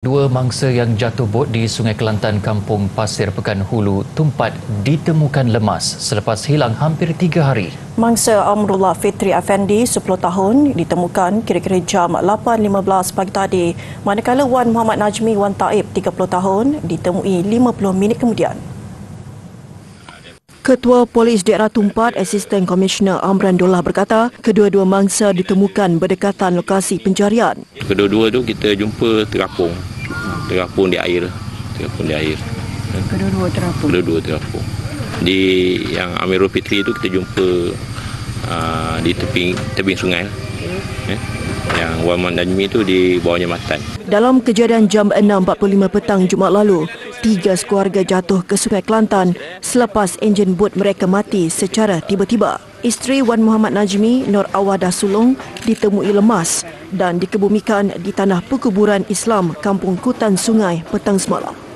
Dua mangsa yang jatuh bot di Sungai Kelantan Kampung Pasir Pekan Hulu Tumpat ditemukan lemas selepas hilang hampir tiga hari. Mangsa Amrullah Fitri Effendi, 10 tahun, ditemukan kira-kira jam 8.15 pagi tadi. Manakala Wan Muhammad Najmi Wan Taib, 30 tahun, ditemui 50 minit kemudian. Ketua Polis Daerah Tumpat, Asisten Komisioner Amran Dollah berkata, kedua-dua mangsa ditemukan berdekatan lokasi pencarian. Kedua-dua tu kita jumpa terapung terapung di air terapung di air. Kedua-dua terapung? Kedua-dua terapung. Di yang Amirul Fitri itu kita jumpa uh, di tepi tebing sungai okay. eh? yang Waman Najmi itu di bawahnya Matan dalam kejadian jam 6.45 petang Jumaat lalu tiga sekeluarga jatuh ke Sungai Kelantan selepas enjin bot mereka mati secara tiba-tiba Isteri Wan Muhammad Najmi, Nur Awada Sulong, ditemui lemas dan dikebumikan di tanah perkuburan Islam Kampung Kutan Sungai petang semalam.